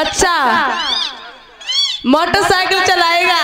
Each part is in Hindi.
अच्छा। मोटरसाइकिल चलाएगा।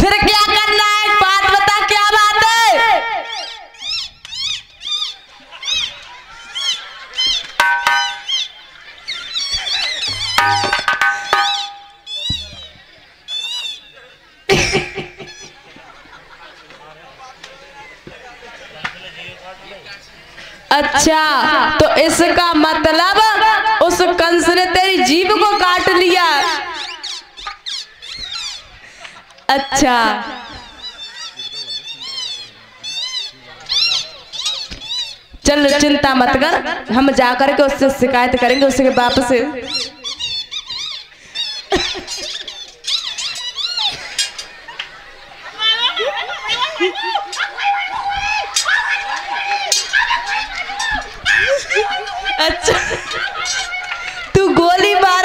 फिर क्या कर अच्छा तो इसका मतलब उस कंस ने तेरी जीभ को काट लिया। अच्छा। चल, चिंता मत कर। हम जाकर के उससे शिकायत करेंगे, उसके बाप से। अच्छा। तू गोली मार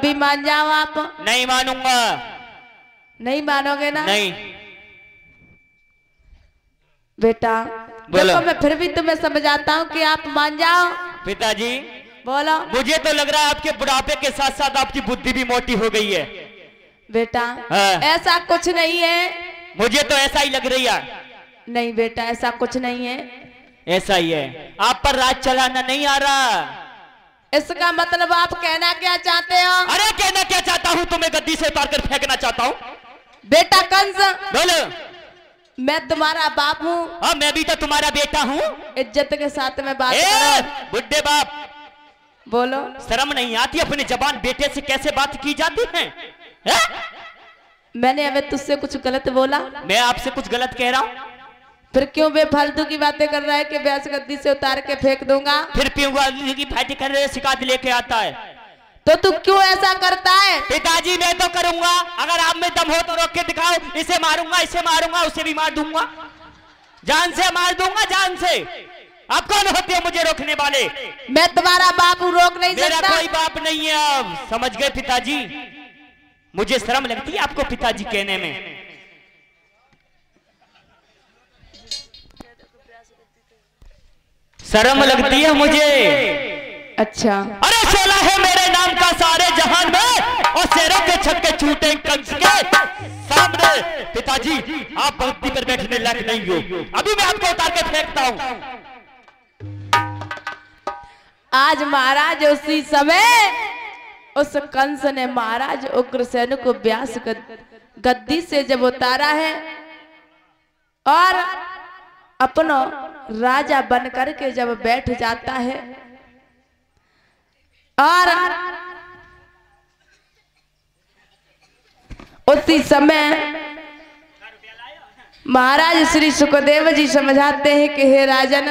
भी मान जाओ आप। नहीं मानूँगा। नहीं मानोगे ना? नहीं। बेटा बोलो। देखो मैं फिर भी तुम्हें समझाता हूँ कि आप मान जाओ। पिताजी बोलो। मुझे तो लग रहा है आपके बुढ़ापे के साथ साथ आपकी बुद्धि भी मोटी हो गई है। बेटा हाँ। ऐसा कुछ नहीं है। मुझे तो ऐसा ही लग रही है। नहीं बेटा ऐसा कुछ नहीं है। ऐसा ही है। आप पर राज चलाना नहीं आ रहा। इसका मतलब आप कहना क्या चाहते हो? अरे कहना क्या चाहता हूँ? तुम्हें गद्दी से उतार कर फेंकना चाहता हूँ। बेटा कंस। बोलो। मैं तुम्हारा बाप हूँ। हाँ मैं भी तो तुम्हारा बेटा हूँ। इज़्ज़त के साथ में बात करो। बुड्ढे बाप। बोलो। शर्म नहीं आती अपने जबान बेटे से कैसे बात की जाती है, है? मैंने अबे तुझसे कुछ गलत बोला। मैं आपसे कुछ गलत कह रहा हूँ। फिर क्यों बेफालतू की बातें कर रहा है कि ब्यास गद्दी से उतार के फेंक दूँगा? फिर पीऊँगा की फाइट कर रहे शिकायत लेके आता है। तो तू क्यों ऐसा करता है? पिताजी मैं तो करूँगा। अगर आप में दम हो तो रोक के दिखाओ। इसे मारूँगा इसे मारूँगा उसे भी मार दूँगा। जान से मार दूँगा जान से। आप कौन होते हो मुझे रोकने वाले? मैं तुम्हारा बाप रोक नहीं मेरा सकता। कोई बाप नहीं है अब। समझ गए पिताजी? मुझे शर्म लगती है आपको पिताजी कहने में। शर्म लगती है मुझे। अच्छा। अरे सोला है मेरे नाम का सारे जहान में और शेरों के छक्के छूटे कंस के सामने। पिताजी आप भक्ति पर बैठने लायक नहीं हो। अभी मैं आपको उतार के फेंकता हूँ। आज महाराज उसी समय उस कंस ने महाराज उग्रसेन को व्यास गद्दी से जब उतारा है और अपना राजा बन करके जब बैठ जाता है और उसी समय महाराज श्री सुखदेव जी समझाते हैं कि हे राजन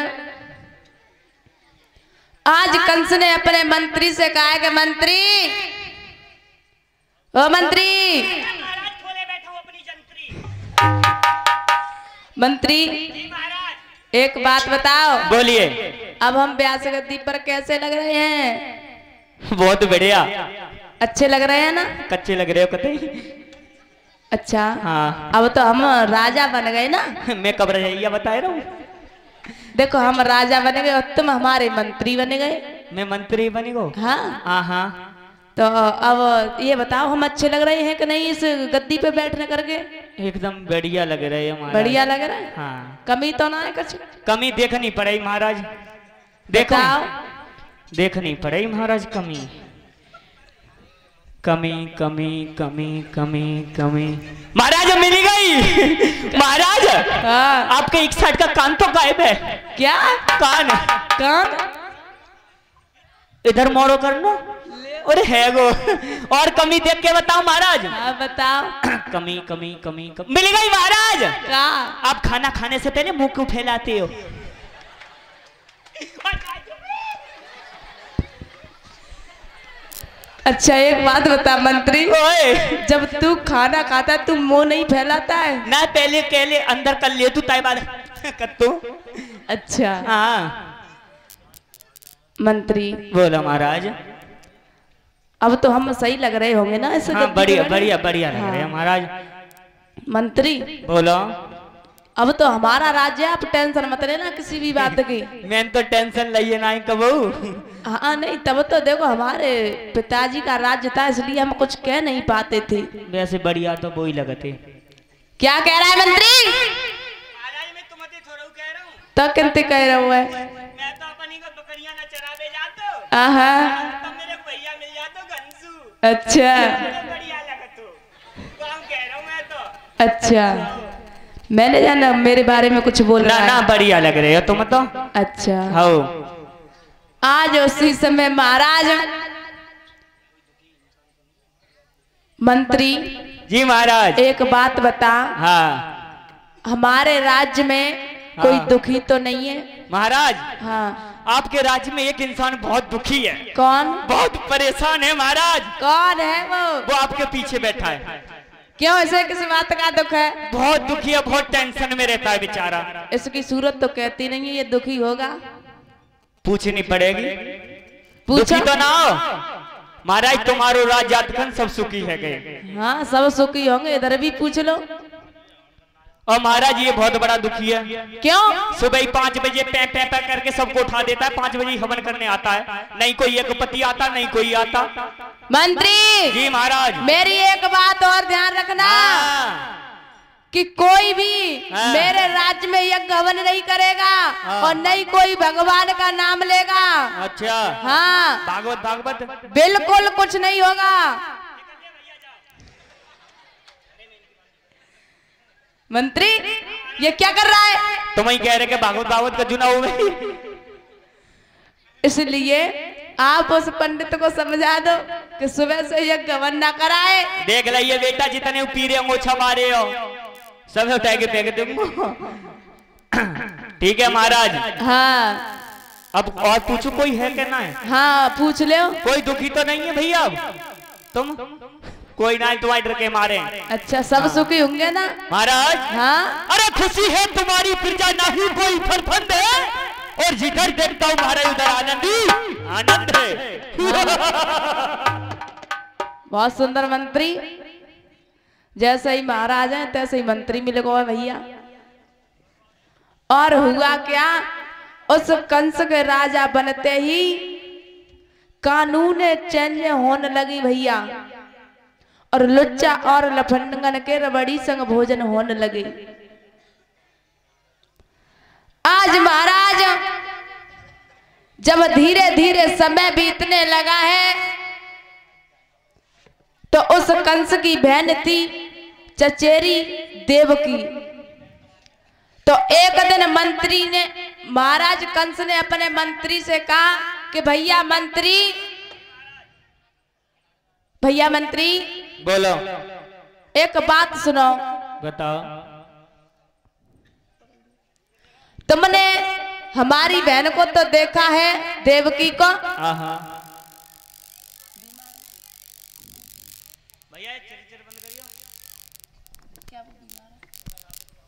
आज कंस ने अपने मंत्री से कहा है कि मंत्री ओ मंत्री मंत्री एक बात बताओ। बोलिए। अब हम व्यास गद्दी पर कैसे लग रहे हैं? बहुत बढ़िया। अच्छे लग रहे हैं ना? कच्चे लग रहे हो कतई? अच्छा। हाँ। अब तो हम राजा बन गए ना? मैं कब रहिया बताए रहा। हूँ देखो हम राजा बने गए और तुम हमारे मंत्री बने गए। मैं मंत्री बनी गो? हाँ। हाँ हाँ। तो अब ये बताओ हम अच्छे लग रहे हैं कि नहीं इस गद्दी पे बैठने करके? एकदम बढ़िया लग रहे हैं बढ़िया लग रहा है? हाँ। कमी तो ना है कुछ? कमी देखनी पड़ेगी महाराज। देखो। देखनी पड़ेगी महाराज कमी। कमी कमी कमी कमी कमी। महाराज मिल गई। महाराज हाँ। आपके एक साइड का कान तो गायब है। क्या? कान। कान? इधर मोड़ो करना अरे है वो। और कमी देख के बताओ महाराज। हाँ बताओ। कमी कमी कमी कमी। मिल गई महाराज। आप खाना खाने से पहले मुँह क्यों फैलाते हो? अच्छा एक बात बता मंत्री। ओए। जब तू खाना खाता तू मुँह नहीं फैलाता है? ना पहले कहले अंदर कर ले तू ताई बात कत्तू अच्छा। हाँ। मंत्री। बोला महाराज। अब तो हम सही लग रहे होंगे ना ऐसे हाँ बढ़िया बढ़िया बढ़िया लग रहे हैं हाँ। महाराज। मंत्री बोलो। अब तो हमारा राज्य है आप टेंशन मत लेना किसी भी बात की। मैं तो टेंशन लइए ना कबू हाँ नहीं तब तो देखो हमारे पिताजी का राज्य था इसलिए हम कुछ कह नहीं पाते थे। वैसे बढ़िया तो वो ही लगते क्या कह रहा है मंत्री? महाराज कहते कह रहा हूँ। तो है? मैं तो अपनी को बकरियाँ न चरावे जातो। आहा। तो मेरे भैया मिल जातो गंसू अच्छा। बढ़िया लगतो। काम कह रहा हूँ मैं तो। अच्छा। मैंने जाना मेरे बारे में कुछ बोल ना रहा ना है बढ़िया लग रहे हो तुम तो। अच्छा। हो। आज उसी समय महाराज मंत्री जी महाराज। एक बात बता। हाँ। हमारे राज्य में कोई हाँ। दुखी तो नहीं है? महाराज हाँ। आपके राज्य में एक इंसान बहुत दुखी है। कौन? बहुत परेशान है महाराज। कौन है वो? वो आपके पीछे बैठा है। क्यों ऐसे किसी बात का दुख है? बहुत दुखी है बहुत टेंशन में रहता है बेचारा। इसकी सूरत तो कहती नहीं है ये दुखी होगा। पूछनी पड़ेगी। पूछो। तो ना महाराज तुम्हारो राज जातखंड सब सुखी है गए। हाँ सब सुखी होंगे इधर भी पूछ लो। और महाराज ये बहुत बड़ा दुखी है। क्यों? सुबह ही पाँच बजे पै पै पै करके सबको उठा देता है पाँच बजे हवन करने आता है। नहीं कोई एक पति आता नहीं कोई आता। मंत्री! जी महाराज। मेरी एक बात और ध्यान रखना। हाँ, कि कोई भी हाँ। मेरे राज्य में यज्ञ हवन नहीं करेगा हाँ। और नहीं कोई भगवान का नाम लेगा। अच्छा। हाँ। भागवत भागवत। बिल्कुल कुछ नहीं होगा। मंत्री ये क्या कर रहा है? तुम ही कह रहे कि भागवत भागवत का चुनाव में इसलिए आप उस पंडित को समझा दो कि सुबह से यज्ञ हवन ना कराए। देख लिये बेटा जितने पीरे अंगोछा मारे हो। सब उठा के फेंक दूँगा ठीक है महाराज। हाँ। अब और पूछो कोई है क्या ना है? हाँ पूछ लो। कोई दुखी तो नहीं है भैया? अब तुम, तुम? कोई ना तुम्हारे डर के मारे। अच्छा सब हाँ। सुखी होंगे ना? महाराज? हाँ। अरे खुशी है तुम्हारी प्रजा नहीं कोई फरफंद है और जिधर देखता हूँ महाराज उधर आनंद। आनंद है। बहुत सुंदर मंत्री। जैसे ही महाराज हैं तैसे ही मंत्री मिल गए भैया। और हुआ क्या? उस कंस के राजा बनते ही कानून चेंज होने लगी भैया। और लुच्चा और लफंगन के रबड़ी संग भोजन होने लगे। आज महाराज, जब धीरे धीरे समय बीतने लगा है तो उस कंस की बहन थी चचेरी देव की। तो एक दिन मंत्री ने, महाराज कंस ने अपने मंत्री से कहा कि भैया मंत्री भैया मंत्री बोलो। एक बात सुनो। बताओ। तुमने हमारी बहन को तो देखा है देवकी को? भैया चिर चिर बंद करियो।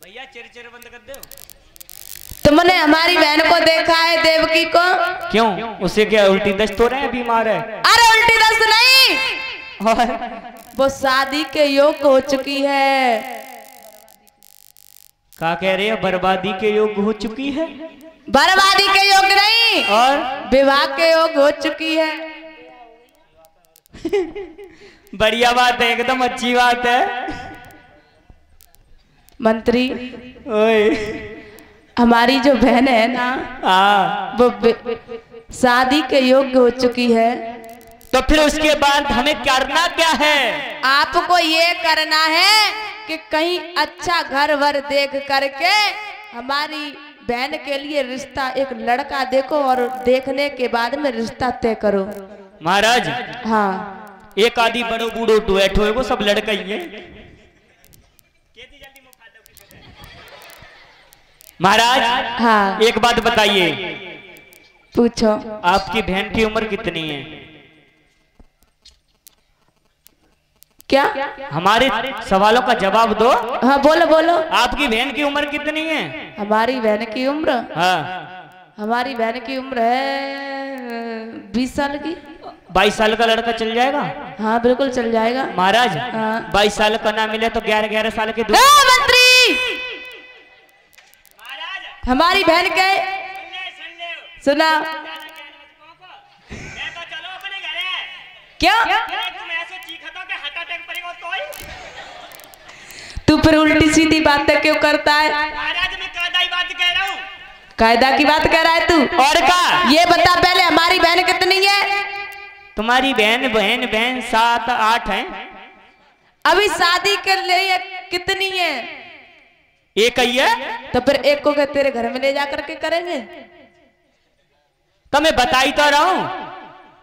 भैया चिर चिर बंद कर दो। तुमने हमारी बहन को देखा है देवकी को? क्यों? उसे क्या उल्टी दस्त हो रहे हैं बीमार है? अरे और वो शादी के योग्य हो चुकी है। क्या कह रहे हैं बर्बादी के योग हो चुकी है? बर्बादी के योग्य नहीं और? विवाह के योग हो चुकी है। बढ़िया बात है एकदम अच्छी बात है। मंत्री ओए। हमारी जो बहन है ना हाँ। वो शादी के योग्य हो चुकी है। तो फिर उसके बाद हमें करना क्या है? आपको ये करना है कि कहीं अच्छा घर वर देख करके हमारी बहन के लिए रिश्ता एक लड़का देखो और देखने के बाद में रिश्ता तय करो। महाराज हाँ। एक आदि बड़ो बूढ़ो डुएट हो वो सब लड़का ही है। महाराज हाँ। एक बात बताइए। पूछो। आपकी बहन की उम्र कितनी है? क्या? हमारे सवालों का जवाब दो। हाँ बोलो बोलो। आपकी बहन की उम्र कितनी है? हमारी बहन की उम्र? हाँ। हमारी बहन की उम्र है बीस साल की। बाईस साल का लड़का चल जाएगा? हाँ बिल्कुल चल जाएगा। महाराज हाँ। बाईस साल का ना मिले तो ग्यारह ग्यारह साल के मंत्री! हमारी बहन के सुना। क्या? तू फिर उल्टी सीधी बातें क्यों करता है? कायदा की बात कह रहा है। तू? और का? ये बता पहले हमारी बहन कितनी है? तुम्हारी बहन बहन बहन सात आठ है। अभी शादी के लिए कितनी है? एक ही है। तो फिर एक को क्या तेरे घर में ले जा करके करेंगे? तो मैं बताई तो रहा हूँ।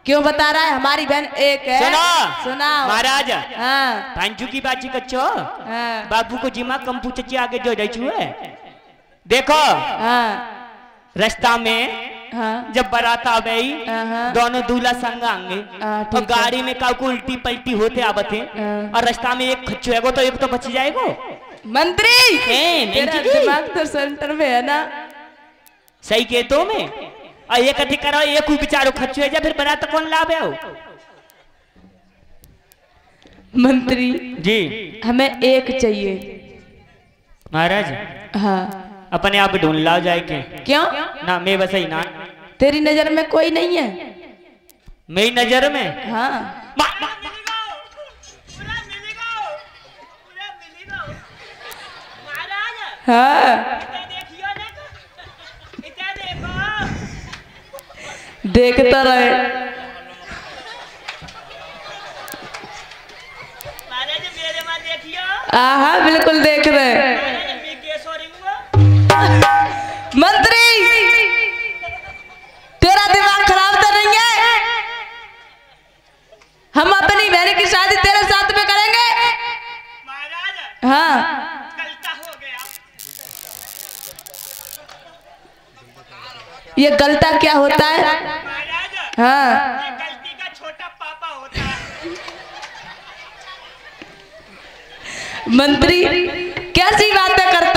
क्यों बता रहा है? हमारी बहन एक है। सुनो सुना महाराज हाँ। पांचू की बाजी कच्चो। हाँ। बाबू को जिमा कंपू चची आगे जो रही है देखो हाँ। रास्ता में हाँ। जब बारात आ गई हाँ। दोनों दूल्हा संग आएँगे। हाँ, है। गाड़ी में काकू उल्टी पलटी होते आवते हाँ। और रास्ता में एक खच्चू है तो एक तो बच जाएगा। मंत्री! तेरा दिमाग तो सेंटर में है ना। सही कहतो में। और एक अधिक करो एक ही बेचारो खच्चू है जा फिर बारात कौन लाभ है? मंत्री जी। हमें एक चाहिए। महाराज? हाँ। अपने आप ढूंढ लाओ जाए के क्यों? ना मैं बस ही ना। तेरी नज़र में कोई नहीं है। मेरी नज़र में? हाँ। मा- मा- हाँ। देखता रहे। हाँ बिल्कुल देख रहे। हैं। मंत्री तेरा दिमाग खराब तो नहीं है? हम अपनी बहन की शादी तेरे साथ में करेंगे? हाँ। ये गलता क्या होता है? हाँ। गलती का छोटा पापा होता है। मंत्री कैसी बातें करते